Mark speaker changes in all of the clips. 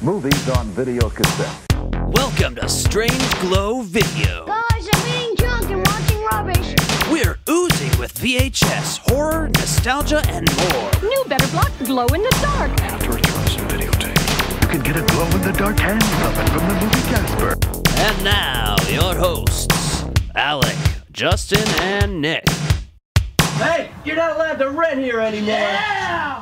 Speaker 1: Movies on video cassette.
Speaker 2: Welcome to Strange Glow Video.
Speaker 3: Guys, I'm eating junk and watching rubbish.
Speaker 2: We're oozing with VHS, horror, nostalgia, and more.
Speaker 4: New better block glow in the dark.
Speaker 1: After it runs some videotape, you can get a glow-in-the-dark hand puppet from the movie Casper.
Speaker 2: And now, your hosts, Alec, Justin, and Nick.
Speaker 5: Hey, you're not allowed to rent here anymore.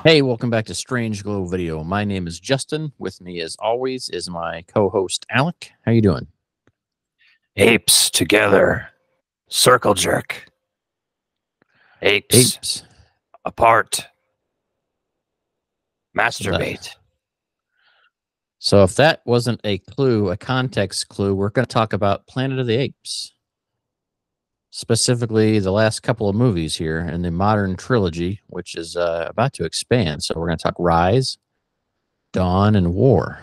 Speaker 6: Hey, welcome back to Strange Glow Video. My name is Justin. With me, as always, is my co-host Alec. How you doing?
Speaker 2: Apes together. Circle jerk. Apes,
Speaker 6: Apes.
Speaker 2: apart. Masturbate.
Speaker 6: So, if that wasn't a clue, a context clue, we're going to talk about Planet of the Apes. Specifically, the last couple of movies here in the modern trilogy, which is uh, about to expand. So, we're going to talk Rise, Dawn, and War.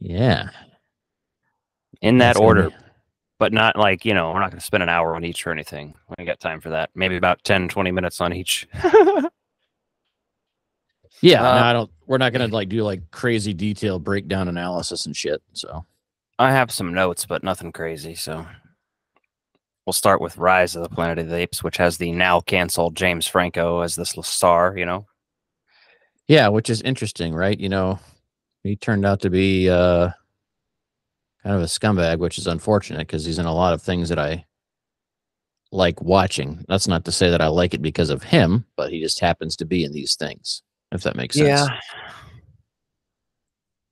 Speaker 6: Yeah.
Speaker 7: in that
Speaker 6: that's
Speaker 7: order,
Speaker 6: be-
Speaker 7: but not like, you know, we're not going to spend an hour on each or anything. We ain't got time for that. Maybe about 10, 20 minutes on each.
Speaker 6: Yeah,
Speaker 7: Uh,
Speaker 6: no, I don't. We're not gonna like do like crazy detailed breakdown analysis and shit. So
Speaker 7: I have some notes, but nothing crazy. So we'll start with Rise of the Planet of the Apes, which has the now canceled James Franco as this star, you know?
Speaker 6: yeah, which is interesting, right? You know, he turned out to be uh kind of a scumbag, which is unfortunate because he's in a lot of things that I like watching. That's not to say that I like it because of him, but he just happens to be in these things. If that makes sense.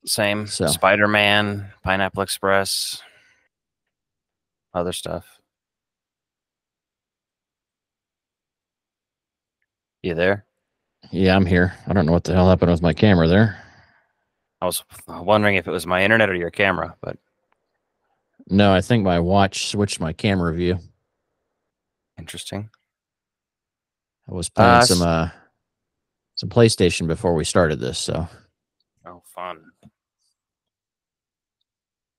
Speaker 7: Same.
Speaker 6: So-
Speaker 7: Spider Man, Pineapple Express, other stuff. You there?
Speaker 6: Yeah, I'm here. I don't know what the hell happened with my camera there.
Speaker 7: I was wondering if it was my internet or your camera, but
Speaker 6: No, I think my watch switched my camera view.
Speaker 7: interesting.
Speaker 6: I was playing
Speaker 7: Uh,
Speaker 6: some uh some PlayStation before we started this, so
Speaker 7: fun.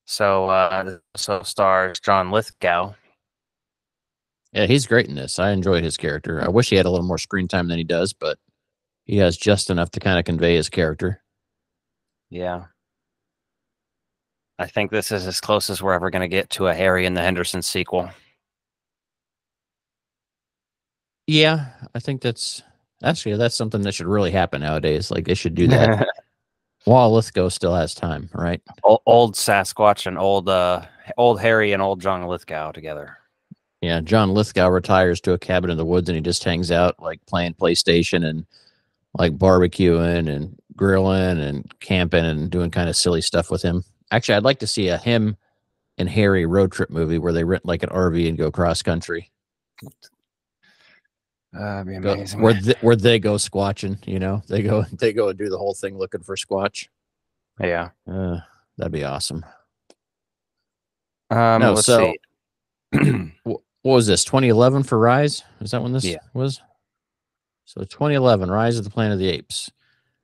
Speaker 7: So, uh, so stars John Lithgow.
Speaker 6: yeah, he's great in this. I enjoyed his character. I wish he had a little more screen time than he does, but he has just enough to kind of convey his character.
Speaker 7: Yeah. I think this is as close as we're ever going to get to a Harry and the Henderson sequel.
Speaker 6: Yeah, I think that's actually that's something that should really happen nowadays. Like they should do that while Lithgow still has time, right?
Speaker 7: old, old Sasquatch and old, uh, old Harry and old John Lithgow together.
Speaker 6: Yeah, John Lithgow retires to a cabin in the woods and he just hangs out like playing PlayStation and like barbecuing and grilling and camping and doing kind of silly stuff with him. Actually, I'd like to see a him and Harry road trip movie where they rent like an RV and go cross country.
Speaker 7: That'd be
Speaker 6: Go- where th- where they go squatching, you know, they go they go and do the whole thing looking for squatch.
Speaker 7: yeah.
Speaker 6: Uh, that'd be awesome.
Speaker 7: Um,
Speaker 6: No,
Speaker 7: let's
Speaker 6: so-
Speaker 7: see.
Speaker 6: What was this? 2011 for Rise? Is that when this
Speaker 7: Yeah.
Speaker 6: was? So 2011, Rise of the Planet of the Apes.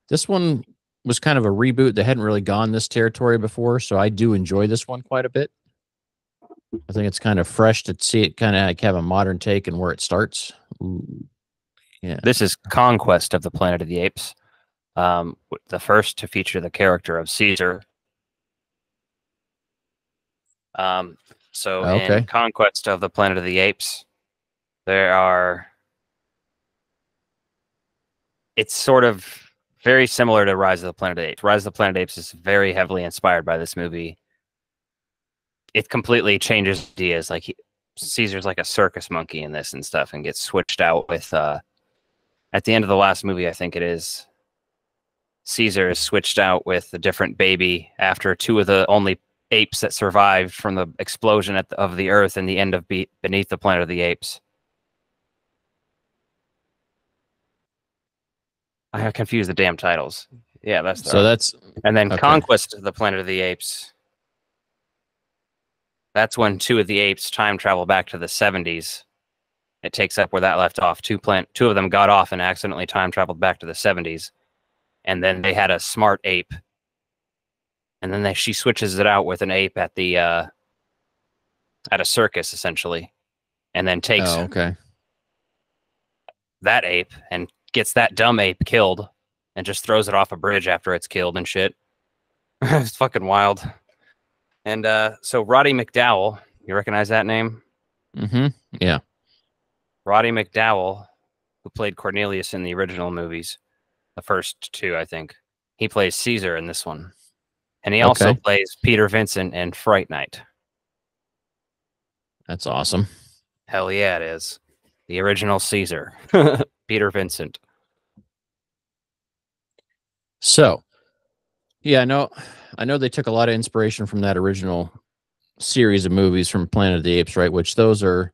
Speaker 6: This one was kind of a reboot. They hadn't really gone this territory before, so I do enjoy this one quite a bit. I think it's kind of fresh to see it kind of like have a modern take and where it starts. Ooh. Yeah.
Speaker 7: This is Conquest of the Planet of the Apes. Um, the first to feature the character of Caesar. Um, so
Speaker 6: Okay.
Speaker 7: in Conquest of the Planet of the Apes, there are. It's sort of very similar to Rise of the Planet of the Apes. Rise of the Planet of the Apes is very heavily inspired by this movie. It completely changes ideas. Like he, Caesar's like a circus monkey in this and stuff, and gets switched out with. uh At the end of the last movie, I think it is. Caesar is switched out with a different baby after two of the only apes that survived from the explosion at the, of the Earth and the end of be- Beneath the Planet of the Apes. I have confused the damn titles. Yeah, that's the
Speaker 6: So that's
Speaker 7: and then
Speaker 6: Okay.
Speaker 7: Conquest of the Planet of the Apes. That's when two of the apes time travel back to the 70s. It takes up where that left off. Two plant two of them got off and accidentally time traveled back to the 70s. And then they had a smart ape. And then they, she switches it out with an ape at the uh at a circus essentially. And then takes
Speaker 6: oh, okay.
Speaker 7: that ape and gets that dumb ape killed and just throws it off a bridge after it's killed and shit. it's fucking wild. And uh, so Roddy McDowall, you recognize that name?
Speaker 6: Mm-hmm. Yeah.
Speaker 7: Roddy McDowall, who played Cornelius in the original movies, the first two, I think. He plays Caesar in this one. And he also
Speaker 6: Okay.
Speaker 7: plays Peter Vincent in Fright Night.
Speaker 6: That's awesome.
Speaker 7: Hell yeah, it is. The original Caesar, Peter Vincent.
Speaker 6: So, yeah, I know. I know they took a lot of inspiration from that original series of movies from Planet of the Apes, right? Which those are.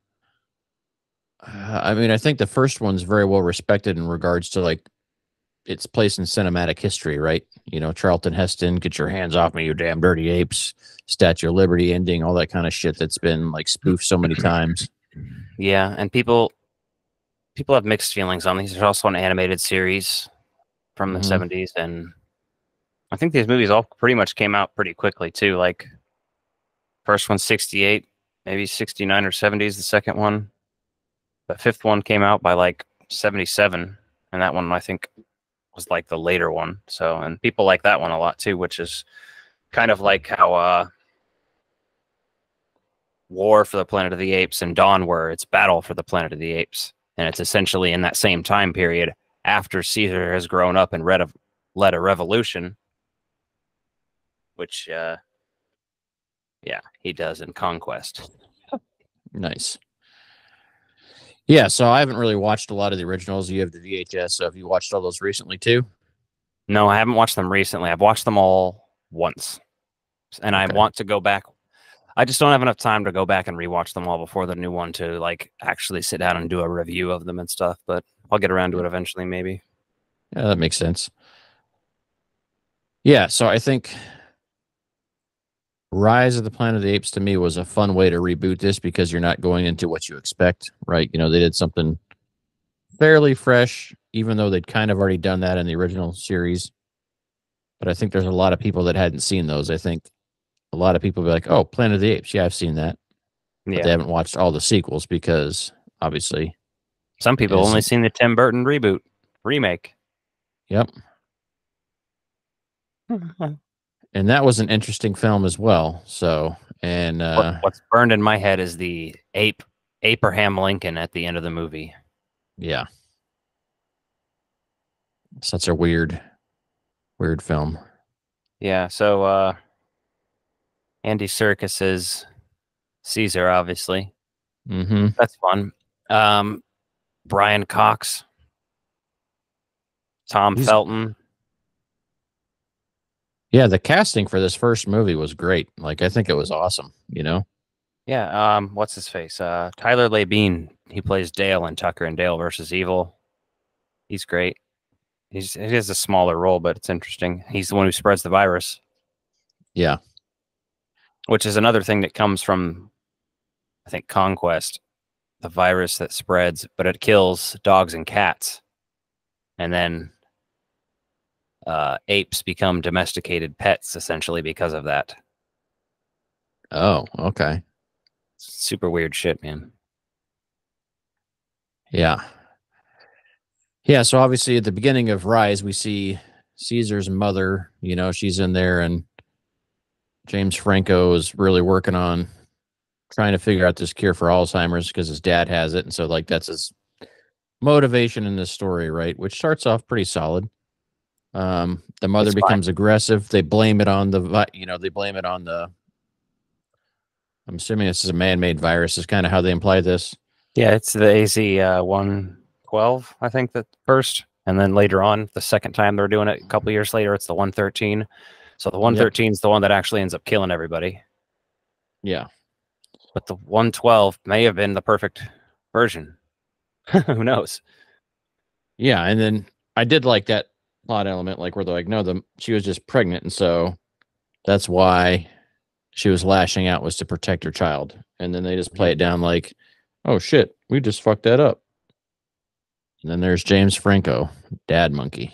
Speaker 6: Uh, I mean, I think the first one's very well respected in regards to like its place in cinematic history, right? You know, Charlton Heston, "Get your hands off me, you damn dirty apes!" Statue of Liberty ending, all that kind of shit that's been like spoofed so many times.
Speaker 7: Yeah, and people people have mixed feelings on these. There's also an animated series from the
Speaker 6: Mhm.
Speaker 7: 70s and I think these movies all pretty much came out pretty quickly too. Like first one 68, maybe 69 or 70 is the second one. The fifth one came out by like 77 and that one I think was like the later one. So and people like that one a lot too, which is kind of like how uh War for the Planet of the Apes and Dawn were. It's Battle for the Planet of the Apes. And it's essentially in that same time period after Caesar has grown up and read a, led a revolution, which, uh, yeah, he does in Conquest.
Speaker 6: Nice. Yeah, so I haven't really watched a lot of the originals. You have the VHS, so have you watched all those recently too?
Speaker 7: No, I haven't watched them recently. I've watched them all once. And I want to go back. I just don't have enough time to go back and rewatch them all before the new one to like actually sit down and do a review of them and stuff. But I'll get around to it eventually, maybe.
Speaker 6: Yeah, that makes sense. Yeah, so I think Rise of the Planet of the Apes to me was a fun way to reboot this because you're not going into what you expect, right? You know, they did something fairly fresh, even though they'd kind of already done that in the original series. But I think there's a lot of people that hadn't seen those. I think a lot of people be like, "Oh, Planet of the Apes, yeah, I've seen that." But
Speaker 7: Yeah.
Speaker 6: they haven't watched all the sequels because obviously,
Speaker 7: Some people only seen the Tim Burton reboot remake.
Speaker 6: yep. And that was an interesting film as well. So, and uh
Speaker 7: What, what's burned in my head is the ape Abraham Lincoln at the end of the movie.
Speaker 6: Yeah. Such a weird, weird film.
Speaker 7: Yeah, so uh Andy Serkis is Caesar, obviously.
Speaker 6: Mm-hmm.
Speaker 7: That's fun. Um Brian Cox, Tom
Speaker 6: He's-
Speaker 7: Felton.
Speaker 6: Yeah, the casting for this first movie was great. Like, I think it was awesome. You know.
Speaker 7: Yeah, um, what's his face? Uh Tyler Labine. He plays Dale in Tucker and Dale versus Evil. He's great. He's he has a smaller role, but it's interesting. He's the one who spreads the virus.
Speaker 6: Yeah.
Speaker 7: which is another thing that comes from i think conquest the virus that spreads but it kills dogs and cats and then uh, apes become domesticated pets essentially because of that
Speaker 6: Oh, okay.
Speaker 7: super weird shit man
Speaker 6: Yeah. Yeah. So obviously, at the beginning of Rise, we see Caesar's mother. You know, she's in there, and James Franco is really working on trying to figure out this cure for Alzheimer's because his dad has it, and so like that's his motivation in this story, right? Which starts off pretty solid. Um, the mother
Speaker 7: It's fine.
Speaker 6: becomes aggressive. They blame it on the, you know, they blame it on the. I'm assuming this is a man-made virus. Is kind of how they imply this.
Speaker 7: yeah it's the az uh, 112 i think the first and then later on the second time they're doing it a couple years later it's the 113 so the 113 is the one that actually ends up killing everybody
Speaker 6: Yeah.
Speaker 7: but the 112 may have been the perfect version who knows
Speaker 6: Yeah, and then I did like that plot element, like where they're like, no, the she was just pregnant, and so that's why she was lashing out was to protect her child. And then they just play it down like, oh shit, we just fucked that up. And then there's James Franco, dad monkey.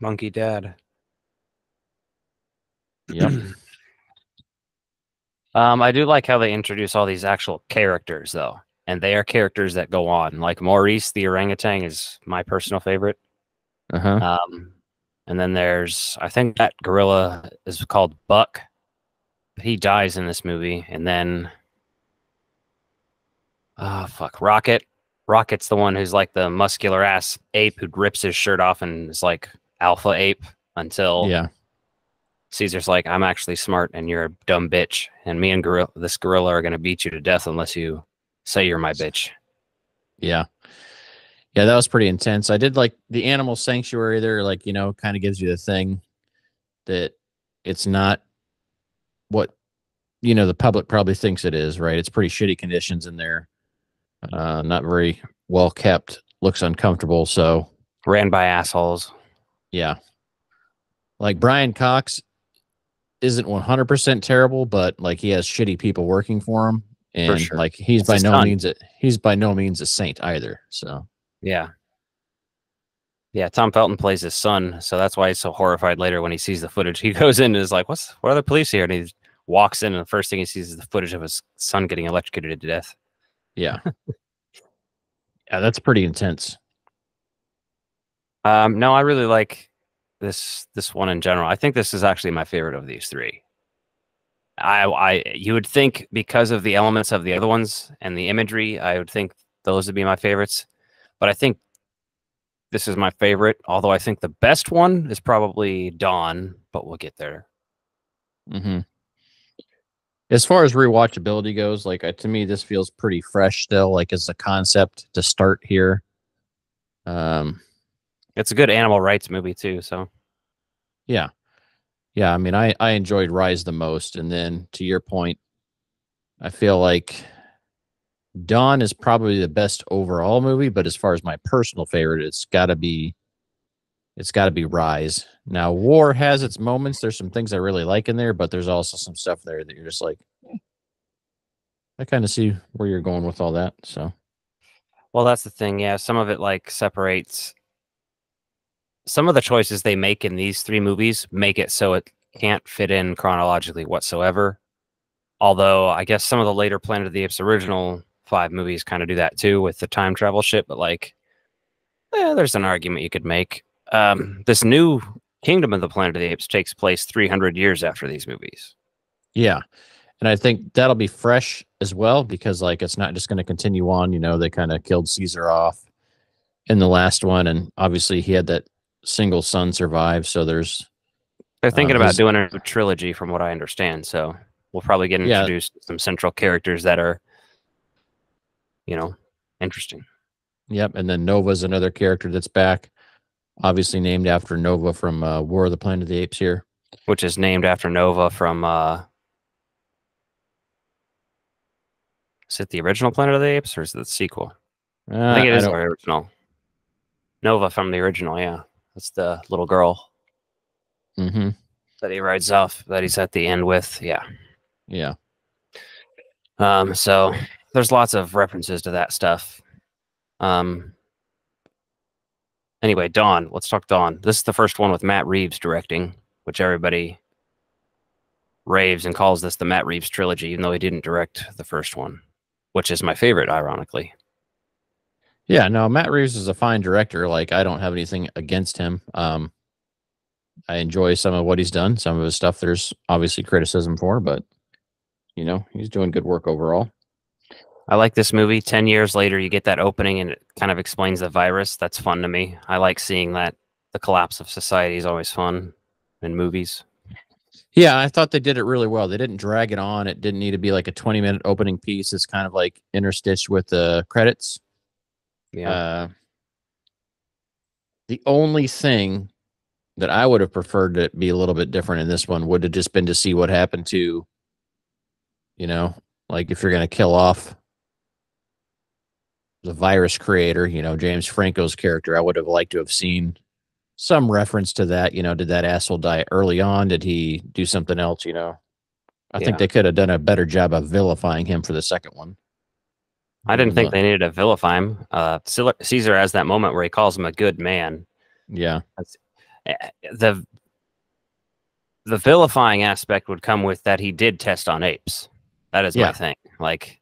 Speaker 7: monkey dad
Speaker 6: Yep.
Speaker 7: um i do like how they introduce all these actual characters though and they are characters that go on like maurice the orangutan is my personal favorite
Speaker 6: Uh huh.
Speaker 7: Um, and then there's, I think that gorilla is called Buck. He dies in this movie, and then, oh fuck, Rocket. Rocket's the one who's like the muscular ass ape who rips his shirt off and is like alpha ape until
Speaker 6: yeah.
Speaker 7: Caesar's like, I'm actually smart and you're a dumb bitch, and me and gorilla, this gorilla are gonna beat you to death unless you say you're my bitch.
Speaker 6: Yeah. Yeah, that was pretty intense. I did like the animal sanctuary there, like, you know, kind of gives you the thing that it's not what you know the public probably thinks it is, right? It's pretty shitty conditions in there. Uh not very well kept, looks uncomfortable. So
Speaker 7: Ran by assholes.
Speaker 6: yeah. Like Brian Cox isn't 100% terrible, but like he has shitty people working for him and
Speaker 7: sure.
Speaker 6: like he's
Speaker 7: It's
Speaker 6: by no means a, he's by no means a saint either. So
Speaker 7: Yeah. Yeah, Tom Felton plays his son, so that's why he's so horrified later when he sees the footage. He goes in and is like, "What's what are the police here?" And he walks in, and the first thing he sees is the footage of his son getting electrocuted to death.
Speaker 6: yeah. yeah, that's pretty intense.
Speaker 7: Um, no, I really like this this one in general. I think this is actually my favorite of these three. I, I, you would think because of the elements of the other ones and the imagery, I would think those would be my favorites. But I think this is my favorite. Although I think the best one is probably Dawn, but we'll get there.
Speaker 6: hmm As far as rewatchability goes, like uh, to me, this feels pretty fresh still. Like as a concept to start here. Um,
Speaker 7: It's a good animal rights movie too. So
Speaker 6: yeah, yeah. I mean, I I enjoyed Rise the most, and then to your point, I feel like Dawn is probably the best overall movie. But as far as my personal favorite, it's got to be, it's got to be Rise. Now, War has its moments. There's some things I really like in there, but there's also some stuff there that you're just like, eh. I kind of see where you're going with all that. So
Speaker 7: Well, that's the thing. Yeah, some of it like separates. Some of the choices they make in these three movies make it so it can't fit in chronologically whatsoever. Although I guess some of the later Planet of the Apes original five movies kind of do that too with the time travel shit. But like, yeah, there's an argument you could make. Um, this new Kingdom of the Planet of the Apes takes place 300 years after these movies.
Speaker 6: Yeah. And I think that'll be fresh as well because like it's not just going to continue on, you know, they kind of killed Caesar off in the last one and obviously he had that single son survive, so there's
Speaker 7: They're thinking
Speaker 6: Um,
Speaker 7: about doing a trilogy, from what I understand. So we'll probably get
Speaker 6: Yeah.
Speaker 7: introduced to some central characters that are, you know, interesting.
Speaker 6: yep, and then Nova's another character that's back obviously named after Nova from uh, War of the Planet of the Apes here.
Speaker 7: Which is named after Nova from. uh Is it the original Planet of the Apes or is it the sequel?
Speaker 6: Uh,
Speaker 7: I think it is the original. Nova from the original, yeah. That's the little girl
Speaker 6: mm-hmm.
Speaker 7: that he rides off that he's at the end with. Yeah.
Speaker 6: Yeah.
Speaker 7: Um, so there's lots of references to that stuff. Um, anyway, Dawn. Let's talk Dawn. This is the first one with Matt Reeves directing, which everybody raves and calls this the Matt Reeves trilogy, even though he didn't direct the first one, which is my favorite, ironically.
Speaker 6: Yeah, no, Matt Reeves is a fine director. Like I don't have anything against him. Um I enjoy some of what he's done. Some of his stuff there's obviously criticism for, but you know, he's doing good work overall.
Speaker 7: I like this movie. 10 years later, you get that opening and it kind of explains the virus. That's fun to me. I like seeing that the collapse of society is always fun in movies.
Speaker 6: Yeah, I thought they did it really well. They didn't drag it on. It didn't need to be like a 20 minute opening piece. It's kind of like interstitched with the credits.
Speaker 7: Yeah.
Speaker 6: Uh, the only thing that I would have preferred to be a little bit different in this one would have just been to see what happened to, you know, like if you're going to kill off the virus creator, you know, James Franco's character, I would have liked to have seen some reference to that. You know, did that asshole die early on? Did he do something else? You know, I
Speaker 7: Yeah.
Speaker 6: think they could have done a better job of vilifying him for the second one.
Speaker 7: I didn't think they needed to vilify him. Uh, Caesar has that moment where he calls him a good man.
Speaker 6: Yeah.
Speaker 7: Eh, The the vilifying aspect would come with that he did test on apes. That is
Speaker 6: Yeah.
Speaker 7: my thing. Like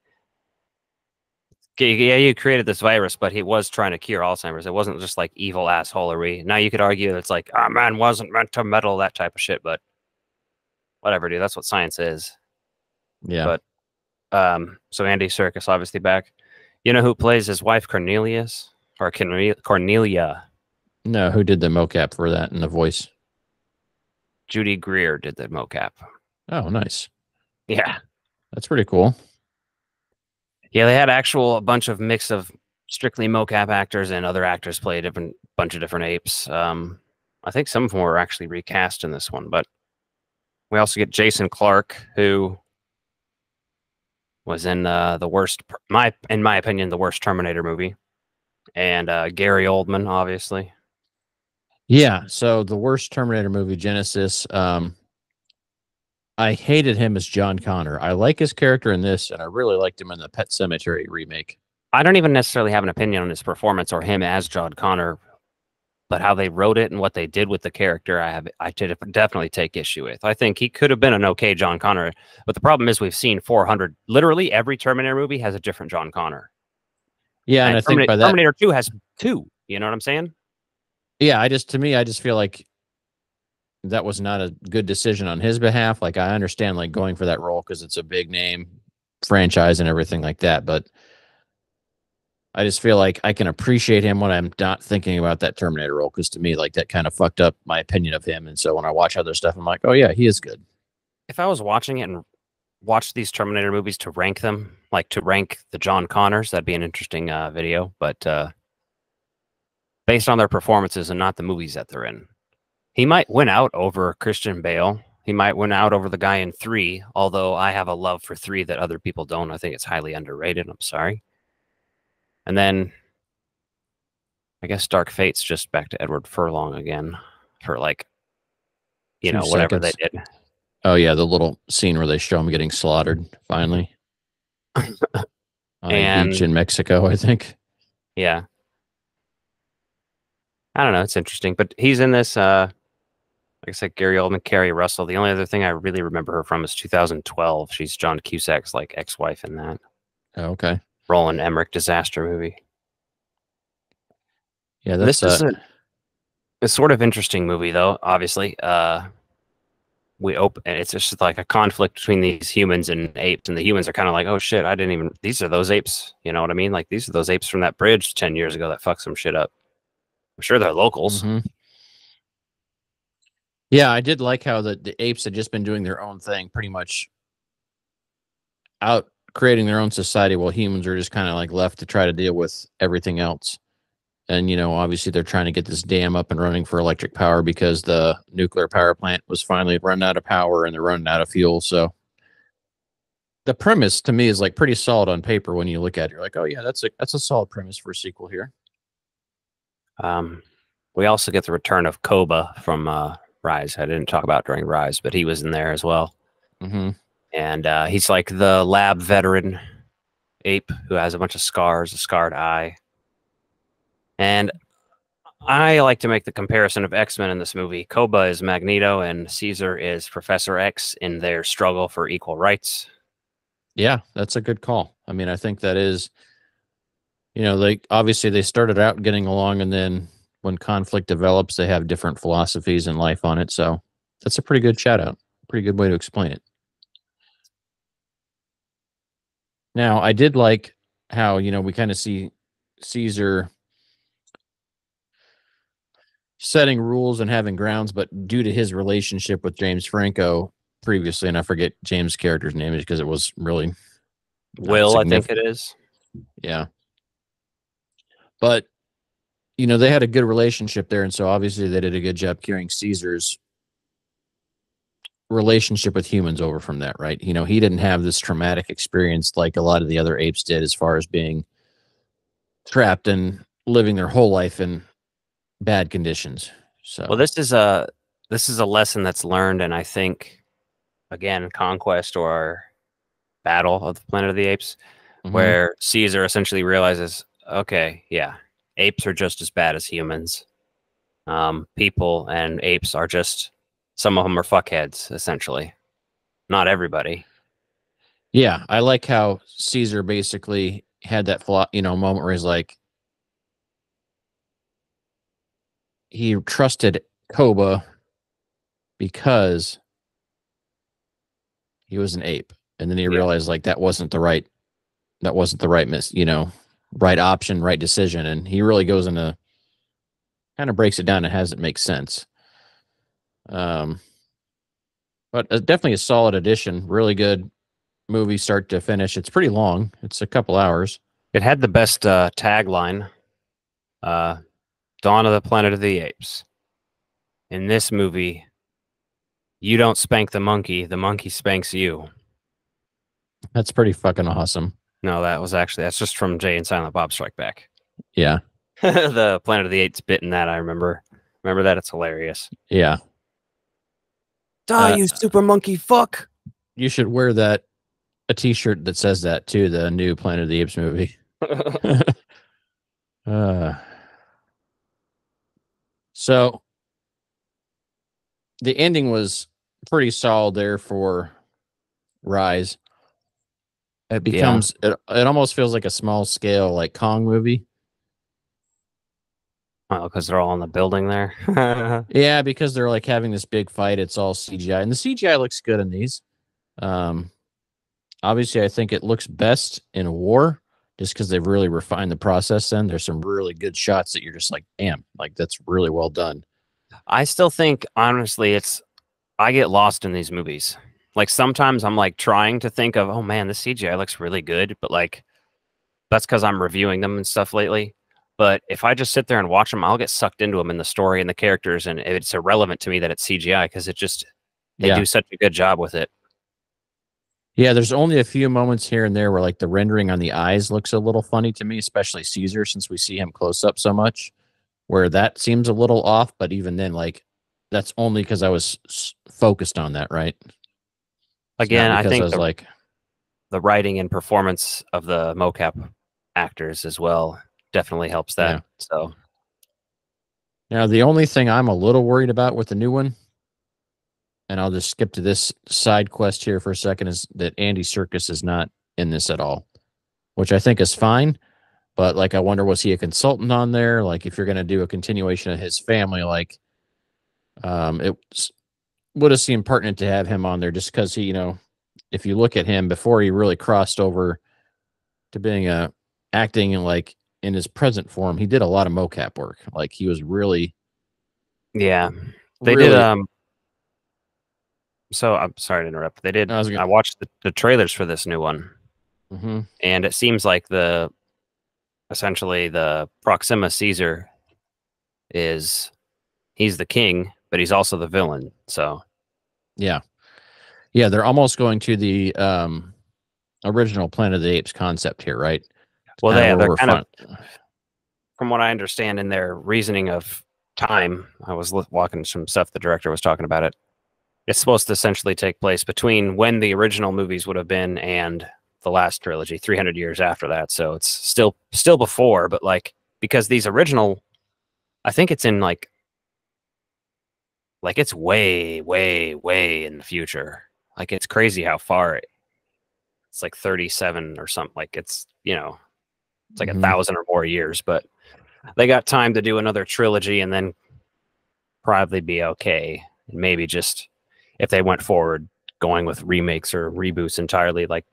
Speaker 7: Yeah, you created this virus, but he was trying to cure Alzheimer's. It wasn't just like evil assholery. Now you could argue it's like, ah, man wasn't meant to meddle, that type of shit. But whatever, dude. That's what science is.
Speaker 6: Yeah.
Speaker 7: But um, so Andy Serkis obviously back. You know who plays his wife Cornelius or Cornelia? Cornelia?
Speaker 6: no, who did the mocap for that and the voice?
Speaker 7: Judy Greer did the mocap.
Speaker 6: Oh, nice.
Speaker 7: Yeah,
Speaker 6: That's pretty cool.
Speaker 7: Yeah. They had actual a bunch of mix of strictly mocap actors and other actors play a different bunch of different apes. Um, I think some of them were actually recast in this one, but we also get Jason Clarke, who was in uh, the worst, my in my opinion, the worst Terminator movie, and uh, Gary Oldman, obviously.
Speaker 6: Yeah. So the worst Terminator movie, Genisys. Um, I hated him as John Connor. I like his character in this, and I really liked him in the Pet Sematary remake.
Speaker 7: I don't even necessarily have an opinion on his performance or him as John Connor, but how they wrote it and what they did with the character, I have I did definitely take issue with. I think he could have been an okay John Connor, but the problem is we've seen 400. Literally every Terminator movie has a different John Connor.
Speaker 6: Yeah, and, I think by that,
Speaker 7: Terminator 2 has two. You know what I'm saying?
Speaker 6: yeah, I just to me, I just feel like that was not a good decision on his behalf. Like I understand like going for that role because it's a big name franchise and everything like that, but I just feel like I can appreciate him when I'm not thinking about that Terminator role because to me, like that kind of fucked up my opinion of him. And so when I watch other stuff, I'm like, oh yeah, he is good.
Speaker 7: If I was watching it and watched these Terminator movies to rank them, like to rank the John Connors, that'd be an interesting uh, video. But uh, based on their performances and not the movies that they're in, he might win out over Christian Bale. He might win out over the guy in three, although I have a love for three that other people don't. I think it's highly underrated. I'm sorry. And then I guess Dark Fate's just back to Edward Furlong again for like, you
Speaker 6: Two
Speaker 7: know, whatever
Speaker 6: seconds.
Speaker 7: they did.
Speaker 6: Oh yeah, the little scene where they show him getting slaughtered finally on a
Speaker 7: And-
Speaker 6: beach in Mexico, I think.
Speaker 7: Yeah. I don't know. It's interesting, but he's in this. Uh, like I said, Gary Oldman, Keri Russell. The only other thing I really remember her from is 2012. She's John Cusack's like ex-wife in that
Speaker 6: Oh, okay.
Speaker 7: Roland Emmerich disaster movie.
Speaker 6: Yeah,
Speaker 7: this is
Speaker 6: uh,
Speaker 7: a, a sort of interesting movie, though. Obviously, uh, we open. It's just like a conflict between these humans and apes, and the humans are kind of like, "Oh shit, I didn't even." These are those apes. You know what I mean? Like these are those apes from that bridge ten years ago that fucked some shit up. I'm sure they're locals.
Speaker 6: Mhm. Yeah, I did like how the, the apes had just been doing their own thing, pretty much out creating their own society while humans are just kind of like left to try to deal with everything else. And, you know, obviously they're trying to get this dam up and running for electric power because the nuclear power plant was finally running out of power and they're running out of fuel. So the premise to me is like pretty solid on paper when you look at it. You're like, oh yeah, that's a that's a solid premise for a sequel here.
Speaker 7: Um, we also get the return of Koba from uh, Rise. I didn't talk about during Rise, but he was in there as well.
Speaker 6: Mm-hmm.
Speaker 7: And uh, he's like the lab veteran ape who has a bunch of scars, a scarred eye. And I like to make the comparison of X Men in this movie. Koba is Magneto, and Caesar is Professor X in their struggle for equal rights.
Speaker 6: Yeah, that's a good call. I mean, I think that is, you know, they obviously they started out getting along, and then when conflict develops, they have different philosophies and life on it. So that's a pretty good shout out. Pretty good way to explain it. Now, I did like how you know we kind of see Caesar setting rules and having grounds, but due to his relationship with James Franco previously, and I forget James' character's name is because it was really
Speaker 7: Will, I think it is.
Speaker 6: Yeah. But you know, they had a good relationship there, and so obviously they did a good job carrying Caesar's relationship with humans over from that, right? You know, he didn't have this traumatic experience like a lot of the other apes did as far as being trapped and living their whole life in bad conditions. So
Speaker 7: Well, this is a this is a lesson that's learned, and I think again, conquest or battle of the Planet of the Apes,
Speaker 6: Mhm.
Speaker 7: where Caesar essentially realizes, okay, yeah, apes are just as bad as humans. Um, people and apes are just some of them are fuckheads, essentially. Not everybody.
Speaker 6: Yeah, I like how Caesar basically had that you know, moment where he's like, he trusted Koba because he was an ape, and then he
Speaker 7: Yeah.
Speaker 6: realized like that wasn't the right, that wasn't the right miss, you know, right option, right decision, and he really goes into kind of breaks it down and has it make sense. Um, but uh, definitely a solid addition. Really good movie, start to finish. It's pretty long. It's a couple hours.
Speaker 7: It had the best uh, tagline, uh, "Dawn of the Planet of the Apes." In this movie, you don't spank the monkey; the monkey spanks you.
Speaker 6: That's pretty fucking awesome.
Speaker 7: No, that was actually that's just from Jay and Silent Bob Strike Back.
Speaker 6: Yeah,
Speaker 7: the Planet of the Apes bit in that I remember. Remember that? It's hilarious.
Speaker 6: yeah.
Speaker 7: Die,
Speaker 6: Uh,
Speaker 7: you super monkey fuck!
Speaker 6: You should wear that a T-shirt that says that too. The new Planet of the Apes movie. uh, so the ending was pretty solid there for Rise. It becomes it, it almost feels like a small scale like Kong movie.
Speaker 7: oh, because they're all in the building there.
Speaker 6: Yeah, because they're like having this big fight. It's all CGI, and the CGI looks good in these. Um, obviously, I think it looks best in a war, just because they've really refined the process. Then there's some really good shots that you're just like, damn, like that's really well done.
Speaker 7: I still think, honestly, it's I get lost in these movies. Like sometimes I'm like trying to think of, oh man, this CGI looks really good, but like that's because I'm reviewing them and stuff lately. But if I just sit there and watch them, I'll get sucked into them in the story and the characters, and it's irrelevant to me that it's CGI because it just they
Speaker 6: Yeah.
Speaker 7: do such a good job with it.
Speaker 6: Yeah, there's only a few moments here and there where like the rendering on the eyes looks a little funny to me, especially Caesar, since we see him close up so much, where that seems a little off. But even then, like that's only because I was s- focused on that, right?
Speaker 7: Again, I think
Speaker 6: was
Speaker 7: the,
Speaker 6: like,
Speaker 7: the writing and performance of the mocap actors as well definitely helps that.
Speaker 6: Yeah.
Speaker 7: So
Speaker 6: Now, the only thing I'm a little worried about with the new one, and I'll just skip to this side quest here for a second, is that Andy Serkis is not in this at all, which I think is fine. But like, I wonder, was he a consultant on there? Like, if you're going to do a continuation of his family, like, um, it would have seemed pertinent to have him on there just because he, you know, if you look at him before he really crossed over to being a acting in like in his present form, he did a lot of mocap work. Like, he was really
Speaker 7: yeah, they
Speaker 6: really-
Speaker 7: did um so i'm sorry to interrupt they did
Speaker 6: I gonna-
Speaker 7: watched the, the trailers for this new one
Speaker 6: Mhm.
Speaker 7: and it seems like the essentially the Proximus Caesar is he's the king but he's also the villain so
Speaker 6: Yeah. Yeah, they're almost going to the um original Planet of the Apes concept here, right?
Speaker 7: well they, they're kind of from what i understand in their reasoning of time i was walking some stuff the director was talking about it it's supposed to essentially take place between when the original movies would have been and the last trilogy 300 years after that so it's still still before but like because these original i think it's in like like it's way way way in the future like it's crazy how far it, it's like 37 or something like it's you know it's like
Speaker 6: Mhm.
Speaker 7: a thousand or more years but they got time to do another trilogy and then probably be okay and maybe just if they went forward going with remakes or reboots entirely like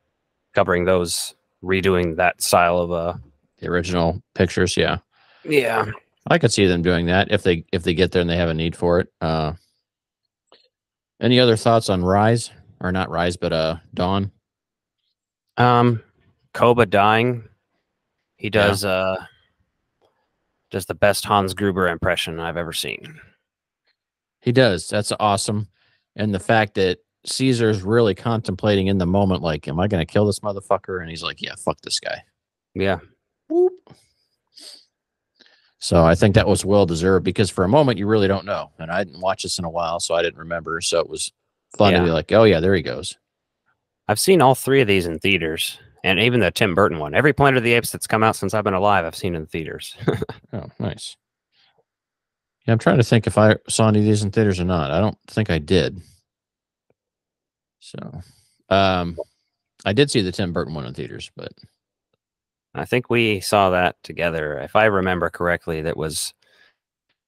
Speaker 7: covering those redoing that style of uh
Speaker 6: the original pictures, yeah.
Speaker 7: yeah
Speaker 6: I could see them doing that if they if they get there and they have a need for it. Uh any other thoughts on Rise? Or not Rise, but uh Dawn?
Speaker 7: um koba dying he does uh does the best hans gruber impression i've ever seen
Speaker 6: He does. That's awesome. And the fact that Caesar's really contemplating in the moment, like, am I gonna kill this motherfucker? And he's like, Yeah, fuck this guy.
Speaker 7: yeah
Speaker 6: So I think that was well deserved because for a moment you really don't know. And I didn't watch this in a while, so I didn't remember. So it was fun to be like, oh yeah, there he goes.
Speaker 7: I've seen all three of these in theaters, and even the Tim Burton one. Every Planet of the Apes that's come out since I've been alive, I've seen in theaters.
Speaker 6: Oh, nice. Yeah, I'm trying to think if I saw any of these in theaters or not. I don't think I did. So um I did see the Tim Burton one in theaters, but
Speaker 7: I think we saw that together. If I remember correctly, that was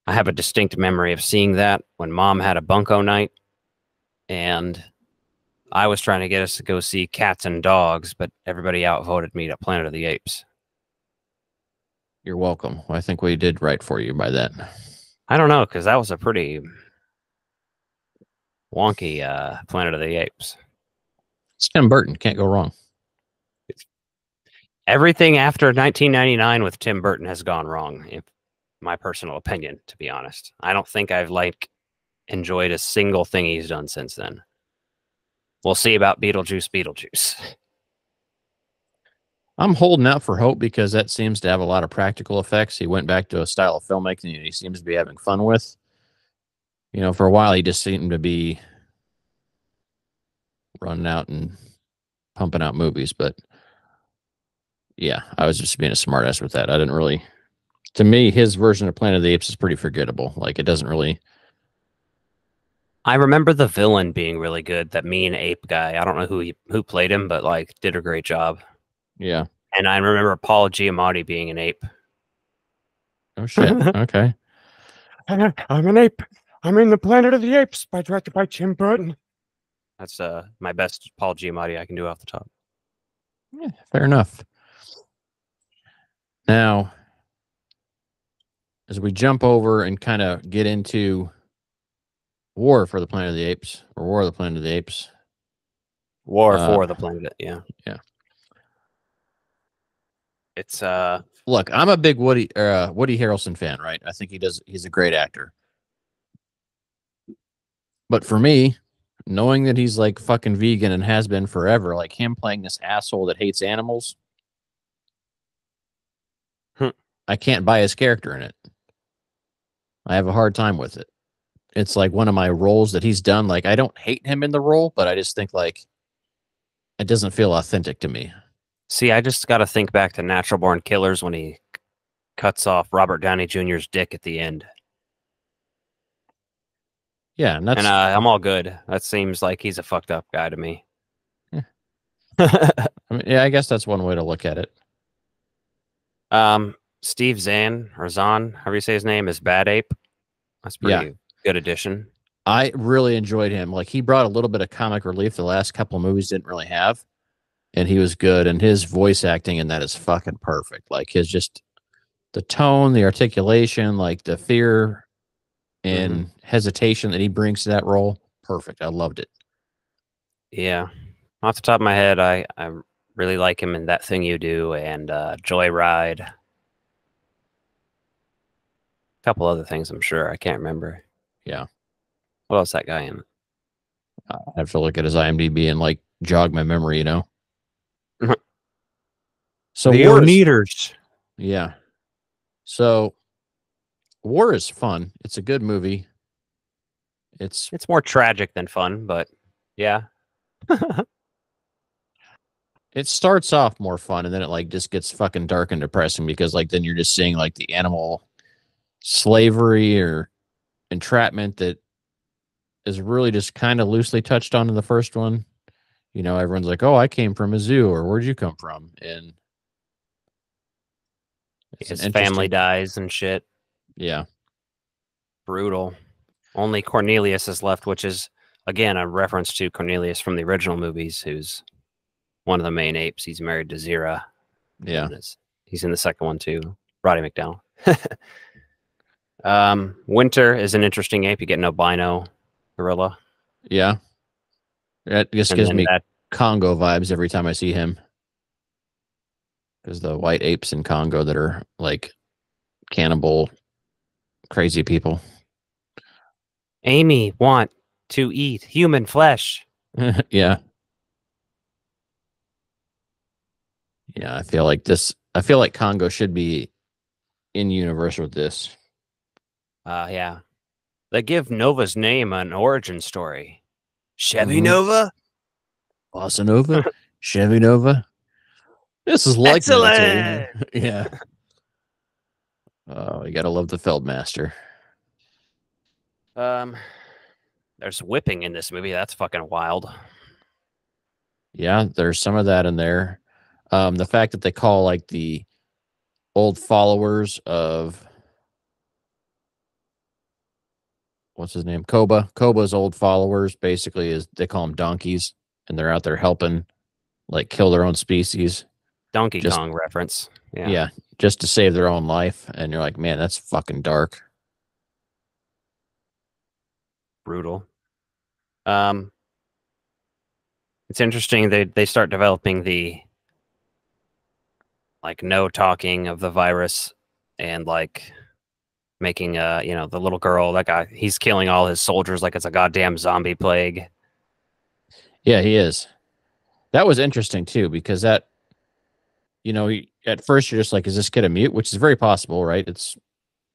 Speaker 7: I have a distinct memory of seeing that when mom had a bunko night and I was trying to get us to go see cats and dogs, but everybody outvoted me to Planet of the Apes.
Speaker 6: You're welcome. I think we did right for you by that.
Speaker 7: I don't know, because that was a pretty wonky uh, Planet of the Apes.
Speaker 6: It's Tim Burton. Can't go wrong.
Speaker 7: Everything after 1999 with Tim Burton has gone wrong, in my personal opinion, to be honest. I don't think I've like enjoyed a single thing he's done since then. We'll see about Beetlejuice, Beetlejuice.
Speaker 6: I'm holding out for hope because that seems to have a lot of practical effects. He went back to a style of filmmaking that he seems to be having fun with. You know, for a while he just seemed to be running out and pumping out movies, but yeah, I was just being a smartass with that. I didn't really to me, his version of Planet of the Apes is pretty forgettable. Like it doesn't really
Speaker 7: I remember the villain being really good, that mean ape guy. I don't know who he, who played him, but like did a great job.
Speaker 6: Yeah.
Speaker 7: And I remember Paul Giamatti being an ape.
Speaker 6: Oh shit. okay.
Speaker 8: I'm an ape. I'm in the Planet of the Apes by directed by Tim Burton.
Speaker 7: That's uh my best Paul Giamatti I can do off the top.
Speaker 6: Yeah, fair enough. Now, as we jump over and kind of get into War for the Planet of the Apes or War of the Planet of the Apes.
Speaker 7: War
Speaker 6: Uh,
Speaker 7: for the planet, yeah.
Speaker 6: yeah.
Speaker 7: It's uh
Speaker 6: Look, I'm a big Woody uh, Woody Harrelson fan, right? I think he does. He's a great actor. But for me, knowing that he's like fucking vegan and has been forever, like him playing this asshole that hates animals,
Speaker 7: Hmm.
Speaker 6: I can't buy his character in it. I have a hard time with it. It's like one of my roles that he's done. Like I don't hate him in the role, but I just think like it doesn't feel authentic to me.
Speaker 7: see, I just gotta think back to Natural Born Killers when he cuts off Robert Downey Jr.'s dick at the end.
Speaker 6: Yeah, and that's
Speaker 7: and uh, I'm all good. That seems like he's a fucked up guy to me.
Speaker 6: Yeah. I mean, yeah, I guess that's one way to look at it.
Speaker 7: um, Steve Zahn or Zahn, however you say his name, is Bad Ape. That's
Speaker 6: Yeah.
Speaker 7: pretty good addition.
Speaker 6: I really enjoyed him. Like he brought a little bit of comic relief the last couple of movies didn't really have. And he was good. And his voice acting in that is fucking perfect. Like his just the tone, the articulation, like the fear and hesitation that he brings to that role. Perfect. I loved it.
Speaker 7: Yeah. Off the top of my head, I, I really like him in That Thing You Do and uh, Joyride. Couple other things, I'm sure. I can't remember.
Speaker 6: Yeah.
Speaker 7: What else that guy in?
Speaker 6: I have to look at his IMDb and like jog my memory, you know. So
Speaker 7: the
Speaker 6: War
Speaker 7: Oneaters.
Speaker 6: Yeah. So War is fun. It's a good movie. It's
Speaker 7: It's more tragic than fun, but yeah.
Speaker 6: it starts off more fun and then it like just gets fucking dark and depressing because like then you're just seeing like the animal slavery or entrapment that is really just kind of loosely touched on in the first one. You know, everyone's like, "Oh, I came from a zoo," or "Where'd you come from?" And an
Speaker 7: His family dies and shit.
Speaker 6: Yeah,
Speaker 7: Brutal. Only Cornelius is left, which is again a reference to Cornelius from the original movies, who's one of the main apes. He's married to Zira.
Speaker 6: yeah.
Speaker 7: He's in the second one too. Roddy McDowall. um, Winter is an interesting ape. You get an albino gorilla.
Speaker 6: Yeah. That just
Speaker 7: and
Speaker 6: gives me
Speaker 7: that
Speaker 6: Congo vibes every time I see him. Because the white apes in Congo that are like cannibal, crazy people.
Speaker 7: Amy want to eat human flesh.
Speaker 6: yeah. Yeah, I feel like this. I feel like Congo should be in universe with this.
Speaker 7: Uh, yeah. They give Nova's name an origin story. Chevy
Speaker 6: Mhm.
Speaker 7: Nova?
Speaker 6: Bossa Nova, Chevy Nova. This is like military. yeah. Oh, you gotta love the Feldmaster.
Speaker 7: Um, there's whipping in this movie. That's fucking wild.
Speaker 6: Yeah, there's some of that in there. Um, the fact that they call like the old followers of what's his name? Koba. Koba's old followers basically is they call them donkeys and they're out there helping like kill their own species.
Speaker 7: Donkey
Speaker 6: Just-
Speaker 7: Kong reference. Yeah.
Speaker 6: Yeah. Just to save their own life. And you're like, man, that's fucking dark.
Speaker 7: brutal. Um, it's interesting they they start developing the like no talking of the virus and like making uh you know the little girl that guy he's killing all his soldiers like it's a goddamn zombie plague.
Speaker 6: Yeah, he is. That was interesting too, because that, you know, at first you're just like, is this kid a mute? Which is very possible, right? It's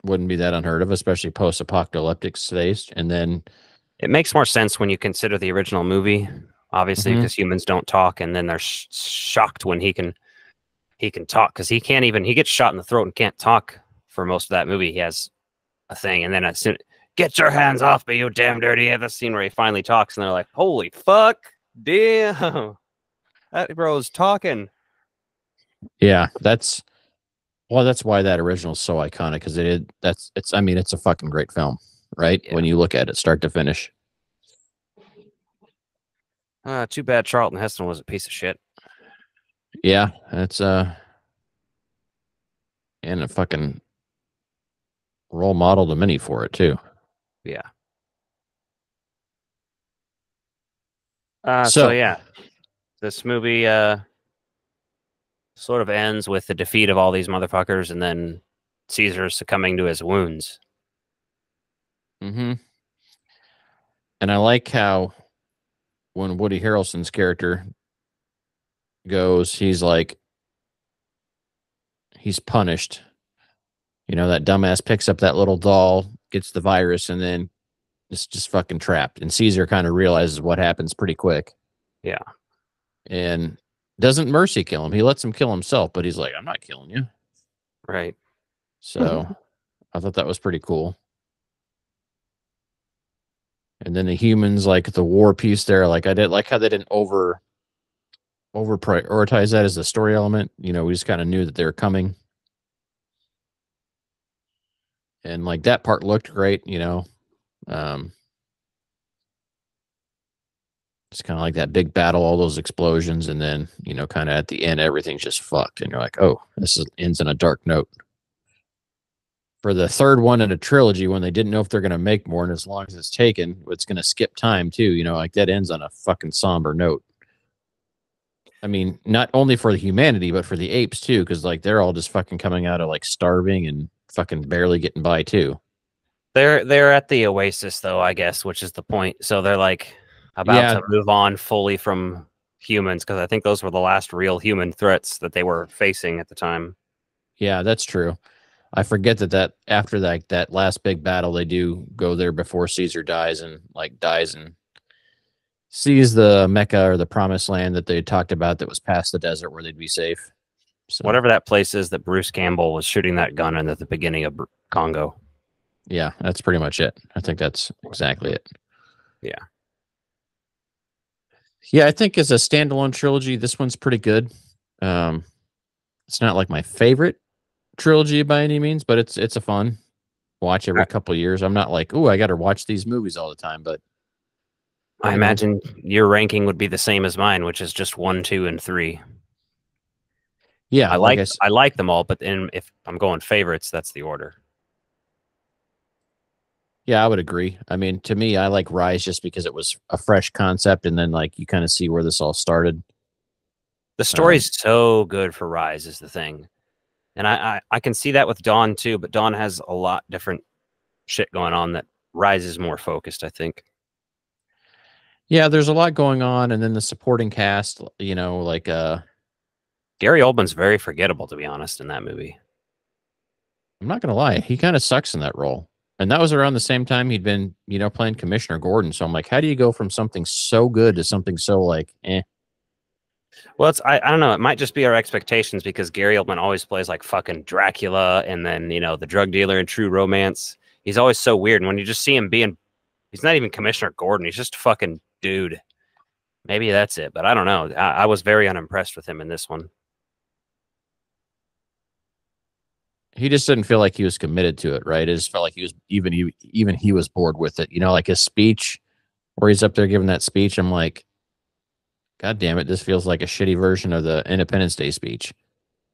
Speaker 6: wouldn't be that unheard of, especially post apocalyptic space And then,
Speaker 7: It makes more sense when you consider the original movie, obviously, because humans don't talk, and then they're sh- shocked when he can he can talk because he can't even he gets shot in the throat and can't talk for most of that movie. He has a thing, and then as soon get your hands off me, you damn dirty. Yeah, the scene where he finally talks, and they're like, "Holy fuck, damn, that bro's talking."
Speaker 6: yeah, that's well, that's why that original is so iconic because it is that's it's I mean, it's a fucking great film, right? When you look at it start to finish.
Speaker 7: Uh, too bad Charlton Heston was a piece of shit.
Speaker 6: Yeah, that's uh and a fucking role model to many for it too.
Speaker 7: Yeah. Uh, so,
Speaker 6: So-
Speaker 7: yeah, this movie uh, sort of ends with the defeat of all these motherfuckers, and then Caesar succumbing to his wounds.
Speaker 6: Mm-hmm. And I like how when Woody Harrelson's character goes, he's like, he's punished. You know, that dumbass picks up that little doll, gets the virus, and then it's just fucking trapped. And Caesar kind of realizes what happens pretty quick.
Speaker 7: Yeah.
Speaker 6: And doesn't mercy kill him. He lets him kill himself, but he's like, I'm not killing you.
Speaker 7: Right.
Speaker 6: So I thought that was pretty cool. And then the humans, like the war piece there, like I did like how they didn't over over prioritize that as a story element. You know, we just kind of knew that they were coming. And like that part looked great, you know. Um it's kind of like that big battle, all those explosions, and then you know, kind of at the end, everything's just fucked, and you're like, "Oh, this is, ends in a dark note." for the third one in a trilogy when they didn't know if they're going to make more. And as long as it's taken, it's going to skip time too. You know, like that ends on a fucking somber note. I mean, not only for the humanity, but for the apes too, because like they're all just fucking coming out of like starving and fucking barely getting by too.
Speaker 7: They're they're at the oasis though, I guess, which is the point. So they're like about
Speaker 6: Yeah.
Speaker 7: to move on fully from humans because I think those were the last real human threats that they were facing at the time.
Speaker 6: Yeah, that's true. I forget that that after that that last big battle, they do go there before Caesar dies and like dies and sees the Mecca or the promised land that they talked about that was past the desert where they'd be safe. So
Speaker 7: Whatever that place is that Bruce Campbell was shooting that gun in at the beginning of Congo.
Speaker 6: Yeah, that's pretty much it. I think that's exactly it.
Speaker 7: Yeah.
Speaker 6: Yeah, I think as a standalone trilogy, this one's pretty good. Um it's not like my favorite trilogy by any means, but it's it's a fun watch every couple years. I'm not like, oh, I got to watch these movies all the time, but
Speaker 7: I imagine your ranking would be the same as mine, which is just one, two, and three.
Speaker 6: Yeah,
Speaker 7: I like I like them all, but then if I'm going favorites, that's the order.
Speaker 6: yeah, I would agree. I mean, to me, I like Rise just because it was a fresh concept, and then like you kind of see where this all started.
Speaker 7: The story story's so good for Rise is the thing, and I, I I can see that with Dawn too. But Dawn has a lot different shit going on that Rise is more focused. I think.
Speaker 6: Yeah, there's a lot going on, and then the supporting cast, you know, like uh,
Speaker 7: Gary Oldman's very forgettable, to be honest, in that movie.
Speaker 6: I'm not gonna lie, he kind of sucks in that role. And that was around the same time he'd been, you know, playing Commissioner Gordon. So I'm like, how do you go from something so good to something so like, eh?
Speaker 7: Well, it's I, I don't know. It might just be our expectations because Gary Oldman always plays like fucking Dracula, and then you know the drug dealer in True Romance. He's always so weird. And when you just see him being, he's not even Commissioner Gordon. He's just a fucking dude. Maybe that's it, but I don't know. I, I was very unimpressed with him in this one.
Speaker 6: He just didn't feel like he was committed to it, right? It just felt like he was even he even he was bored with it. You know, like his speech where he's up there giving that speech. I'm like, God damn it, this feels like a shitty version of the Independence Day speech.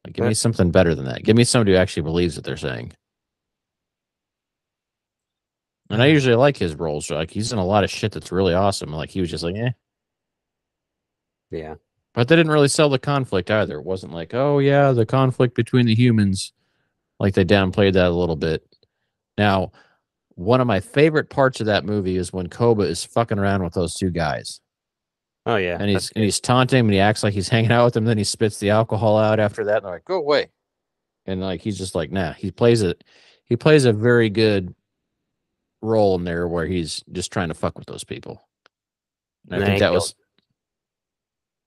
Speaker 6: Like, give me something better than that. Give me somebody who actually believes what they're saying. And I usually like his roles. Like he's in a lot of shit that's really awesome. Like he was just like, eh.
Speaker 7: Yeah.
Speaker 6: But they didn't really sell the conflict either. It wasn't like, oh yeah, the conflict between the humans. Like they downplayed that a little bit. Now, one of my favorite parts of that movie is when Koba is fucking around with those two guys.
Speaker 7: Oh yeah.
Speaker 6: And he's and he's taunting him and he acts like he's hanging out with them. Then he spits the alcohol out after that. And they're like, go away. And like he's just like, nah. He plays it. He plays a very good role in there where he's just trying to fuck with those people. And
Speaker 7: And
Speaker 6: I think that was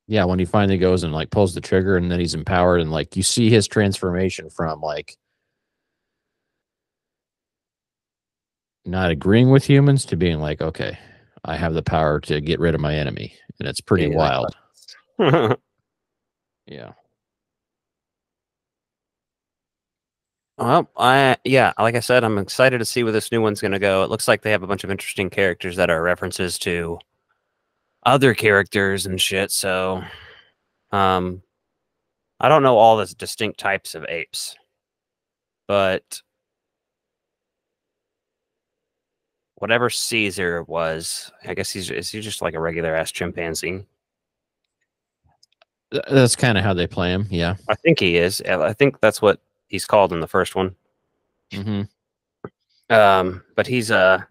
Speaker 6: yeah, when he finally goes and like pulls the trigger and then he's empowered and like you see his transformation from like not agreeing with humans to being like, okay, I have the power to get rid of my enemy. And it's pretty
Speaker 7: Yeah.
Speaker 6: wild. Yeah.
Speaker 7: well, I yeah, like I said, I'm excited to see where this new one's gonna go. It looks like they have a bunch of interesting characters that are references to other characters and shit. So, um, I don't know all the distinct types of apes, but whatever Caesar was, I guess he's is he just like a regular ass chimpanzee?
Speaker 6: That's kind of how they play him. Yeah.
Speaker 7: I think he is. I think that's what he's called in the first one.
Speaker 6: hmm
Speaker 7: Um, but he's uh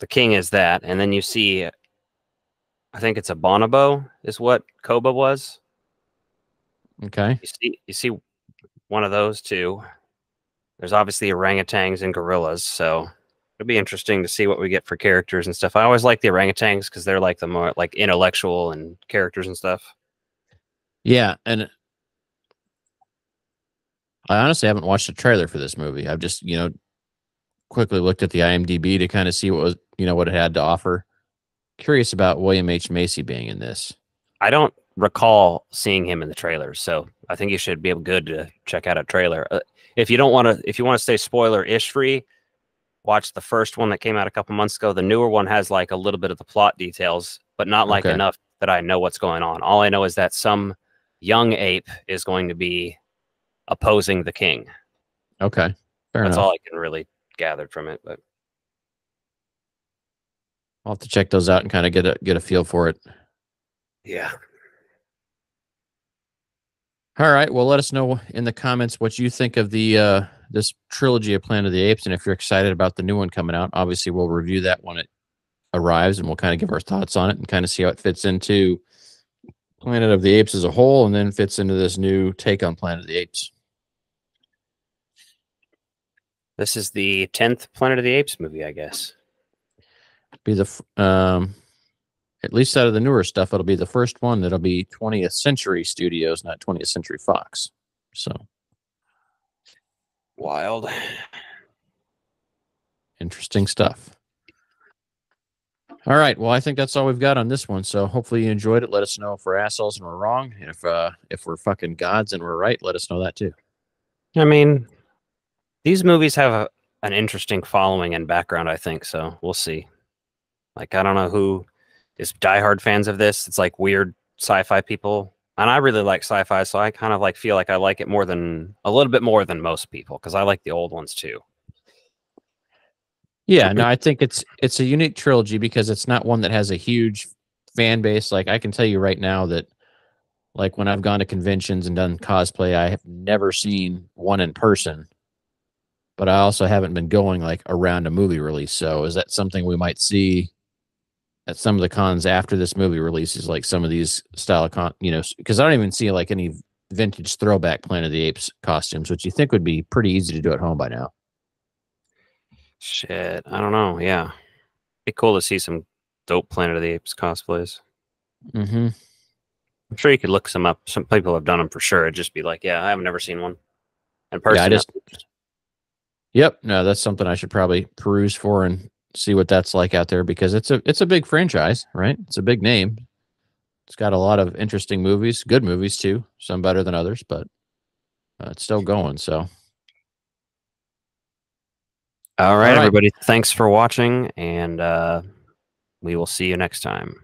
Speaker 7: the king is that, and then you see, I think it's a bonobo is what Koba was.
Speaker 6: Okay.
Speaker 7: You see, you see one of those two. There's obviously orangutans and gorillas, so it'll be interesting to see what we get for characters and stuff. I always like the orangutans because they're like the more like intellectual and characters and stuff.
Speaker 6: Yeah. And I honestly haven't watched the trailer for this movie. I've just, you know, quickly looked at the IMDb to kind of see what was, you know, what it had to offer. Curious about William H. Macy being in this.
Speaker 7: I don't recall seeing him in the trailers, so I think you should be able good to check out a trailer. Uh, if you don't want to, if you want to stay spoiler ish free, watch the first one that came out a couple months ago. The newer one has like a little bit of the plot details, but not like
Speaker 6: Okay.
Speaker 7: enough that I know what's going on. All I know is that some young ape is going to be opposing the king.
Speaker 6: Okay. Fair
Speaker 7: That's
Speaker 6: enough.
Speaker 7: all I can really gather from it. But
Speaker 6: I'll have to check those out and kind of get a get a feel for it.
Speaker 7: yeah,
Speaker 6: All right. Well, let us know in the comments what you think of the uh this trilogy of Planet of the Apes, and if you're excited about the new one coming out. Obviously, we'll review that when it arrives, and we'll kind of give our thoughts on it and kind of see how it fits into Planet of the Apes as a whole, and then fits into this new take on Planet of the Apes.
Speaker 7: this is the tenth Planet of the Apes movie, I guess.
Speaker 6: Be the um, at least out of the newer stuff, it'll be the first one that'll be 20th Century Studios, not 20th Century Fox. So
Speaker 7: Wild.
Speaker 6: interesting stuff. All right. Well, I think that's all we've got on this one. So hopefully you enjoyed it. Let us know if we're assholes and we're wrong. And if uh if we're fucking gods and we're right, let us know that too.
Speaker 7: I mean, these movies have a, an interesting following and background, I think. So we'll see. Like, I don't know who is diehard fans of this. It's like weird sci-fi people, and I really like sci-fi, so I kind of like feel like I like it more than a little bit more than most people because I like the old ones too.
Speaker 6: Yeah, no, I think it's it's a unique trilogy because it's not one that has a huge fan base. Like I can tell you right now that like when I've gone to conventions and done cosplay, I have never seen one in person. But I also haven't been going like around a movie release. So is that something we might see at some of the cons after this movie releases, like some of these style of con, you know, because I don't even see like any vintage throwback Planet of the Apes costumes, which you think would be pretty easy to do at home by now.
Speaker 7: Shit, I don't know. Yeah, be cool to see some dope Planet of the Apes cosplays.
Speaker 6: Mm-hmm.
Speaker 7: I'm sure you could look some up. Some people have done them for sure. It'd just be like, yeah, I have never seen one. And personally,
Speaker 6: Yeah, I just Yep. No, that's something I should probably peruse for and see what that's like out there because it's a it's a big franchise, right? It's a big name. It's got a lot of interesting movies, good movies too, some better than others, but uh, it's still going. So,
Speaker 7: all right, all
Speaker 6: right,
Speaker 7: everybody, thanks for watching, and uh, we will see you next time.